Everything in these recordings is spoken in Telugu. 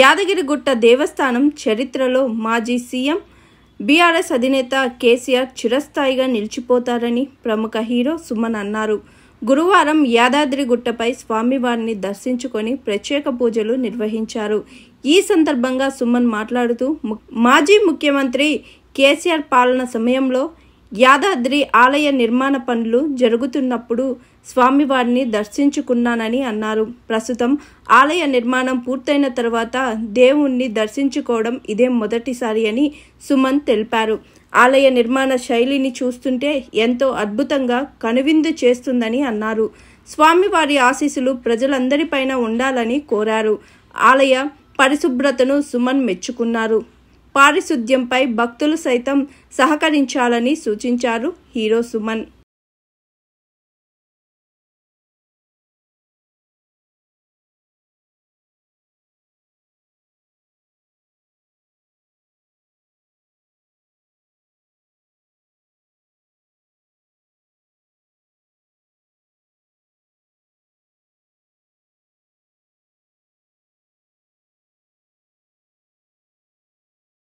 యాదగిరిగుట్ట దేవస్థానం చరిత్రలో మాజీ సీఎం బీఆర్ఎస్ అధినేత కేసీఆర్ చిరస్థాయిగా నిలిచిపోతారని ప్రముఖ హీరో సుమన్ అన్నారు. గురువారం యాదాద్రిగుట్టపై స్వామివారిని దర్శించుకొని ప్రత్యేక పూజలు నిర్వహించారు. ఈ సందర్భంగా సుమన్ మాట్లాడుతూ మాజీ ముఖ్యమంత్రి కేసీఆర్ పాలన సమయంలో యాదాద్రి ఆలయ నిర్మాణ పనులు జరుగుతున్నప్పుడు స్వామివారిని దర్శించుకున్నానని అన్నారు. ప్రస్తుతం ఆలయ నిర్మాణం పూర్తయిన తర్వాత దేవుణ్ణి దర్శించుకోవడం ఇదే మొదటిసారి అని సుమన్ తెలిపారు. ఆలయ నిర్మాణ శైలిని చూస్తుంటే ఎంతో అద్భుతంగా కనువిందు చేస్తుందని అన్నారు. స్వామివారి ఆశీస్సులు ప్రజలందరిపైన ఉండాలని కోరారు. ఆలయ పరిశుభ్రతను సుమన్ మెచ్చుకున్నారు. పారిశుద్ధ్యంపై భక్తులు సైతం సహకరించాలని సూచించారు hero Suman.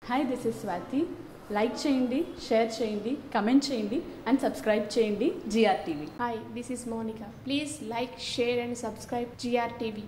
Hi this is Swathi like చేయండి షేర్ చేయండి కమెంట్ చేయండి అండ్ సబ్స్క్రైబ్ చేయండి GRTV hi this is Monika please like share and subscribe GRTV